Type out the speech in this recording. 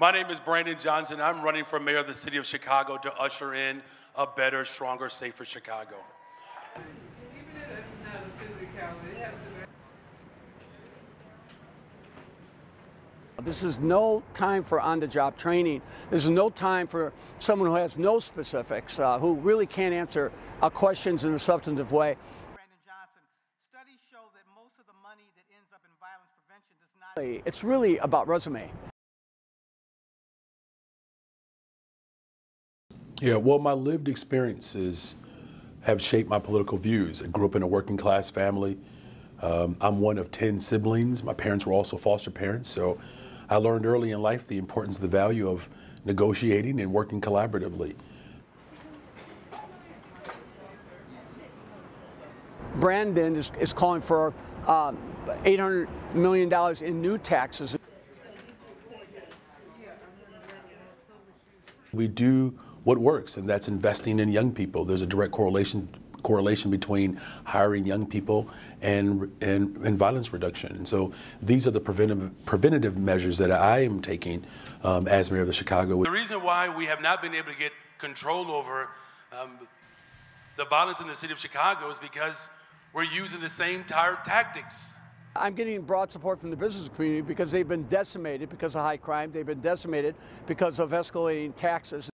My name is Brandon Johnson. I'm running for mayor of the city of Chicago to usher in a better, stronger, safer Chicago. Even if it's not a physicality, it has to be. This is no time for on-the-job training. This is no time for someone who has no specifics, uh, who really can't answer uh, questions in a substantive way. Brandon Johnson. Studies show that most of the money that ends up in violence prevention does not. It's really about resume. Yeah, well, my lived experiences have shaped my political views. I grew up in a working class family. Um, I'm one of 10 siblings. My parents were also foster parents, so I learned early in life the importance of the value of negotiating and working collaboratively. Brandon is, is calling for uh, $800 million in new taxes. We do what works, and that's investing in young people. There's a direct correlation correlation between hiring young people and, and, and violence reduction. And so these are the preventative, preventative measures that I am taking um, as mayor of the Chicago. The reason why we have not been able to get control over um, the violence in the city of Chicago is because we're using the same tired tactics. I'm getting broad support from the business community because they've been decimated because of high crime. They've been decimated because of escalating taxes.